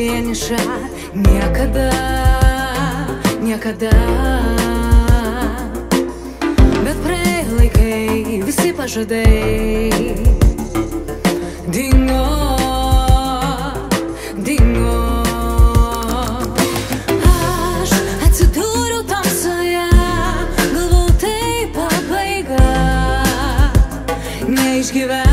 vieniša niekada, niekada. Bet praėjo laikai, visi pažadai dingo, dingo. Aš atsidūriau tamsoje, galvau tai pabaiga, neišgyvensiu.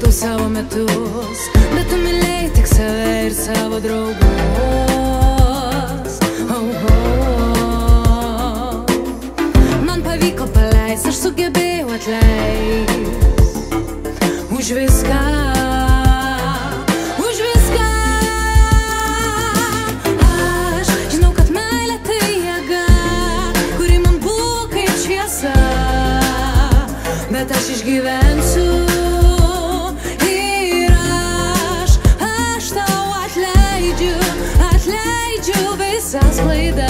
Atidaviau tau savo metus, bet tu mylėjai tik save ir savo draugus. Oh, oh. Man pavyko paleisti, aš sugebėjau atleisti už viską. Už viską. Aš žinau, kad meilė tai jėga, kuri man buvo kaip šviesa bet aš išgyvensiu. Sounds played that